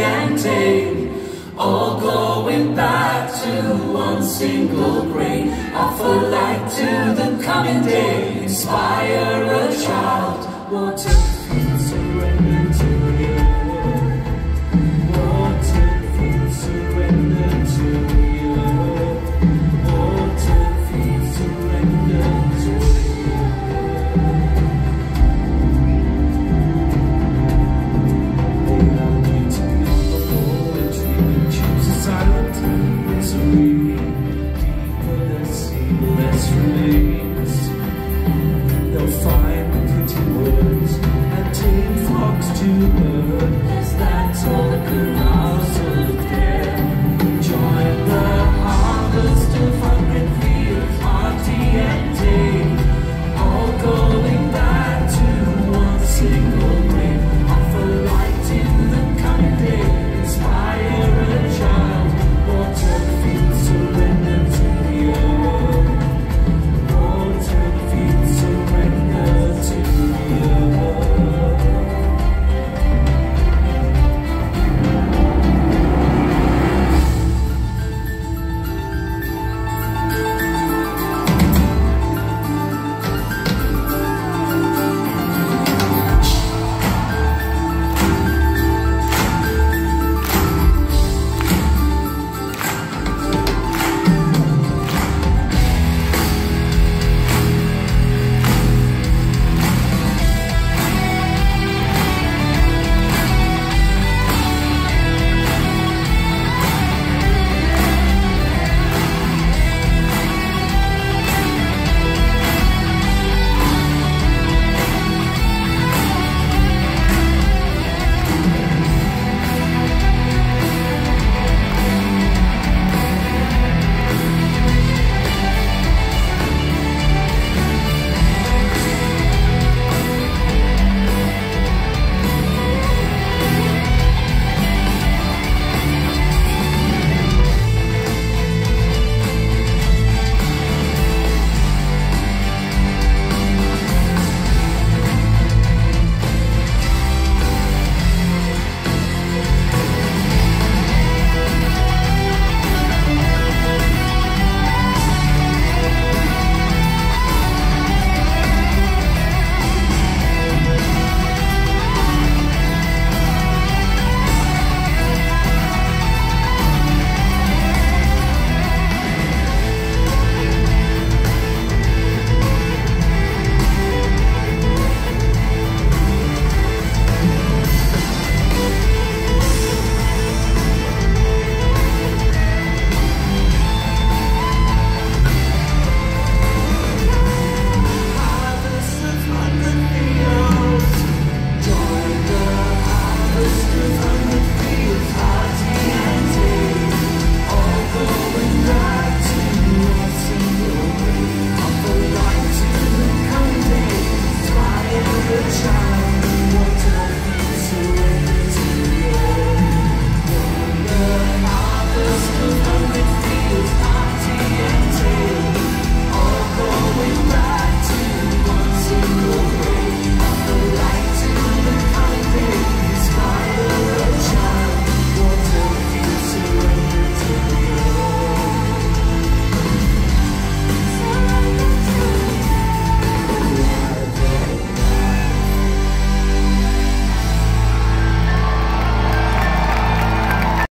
and take All going back to one single grain. Offer light to the coming day. Inspire a child. Water fields rain.